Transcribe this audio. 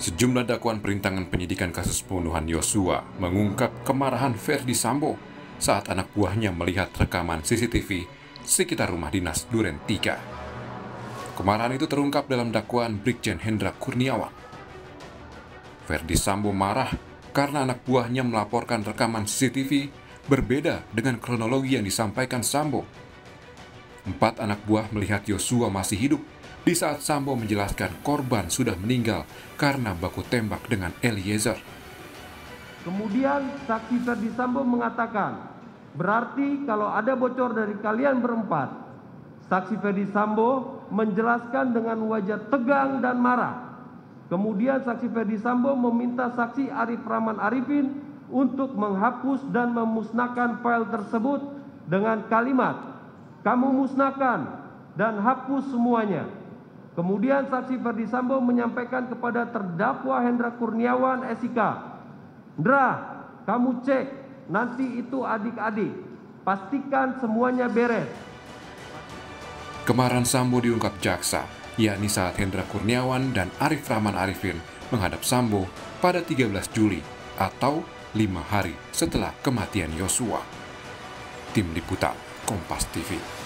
Sejumlah dakwaan perintangan penyidikan kasus pembunuhan Yosua mengungkap kemarahan Ferdi Sambo saat anak buahnya melihat rekaman CCTV sekitar rumah dinas Duren 3. Kemarahan itu terungkap dalam dakwaan Brigjen Hendra Kurniawan. Ferdi Sambo marah karena anak buahnya melaporkan rekaman CCTV berbeda dengan kronologi yang disampaikan Sambo. Empat anak buah melihat Yosua masih hidup di saat Sambo menjelaskan korban sudah meninggal karena baku tembak dengan Eliezer. Kemudian saksi Ferdi Sambo mengatakan, berarti kalau ada bocor dari kalian berempat, saksi Ferdi Sambo menjelaskan dengan wajah tegang dan marah. Kemudian saksi Ferdi Sambo meminta saksi Arif Rahman Arifin untuk menghapus dan memusnahkan file tersebut dengan kalimat, kamu musnahkan dan hapus semuanya. Kemudian saksi Ferdi Sambo menyampaikan kepada terdakwa Hendra Kurniawan SIK, Hendra, kamu cek, nanti itu adik-adik, pastikan semuanya beres. Kemarahan Sambo diungkap jaksa, yakni saat Hendra Kurniawan dan Arif Rahman Arifin menghadap Sambo pada 13 Juli atau lima hari setelah kematian Yosua. Tim Liputan Kompas TV